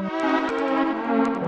Música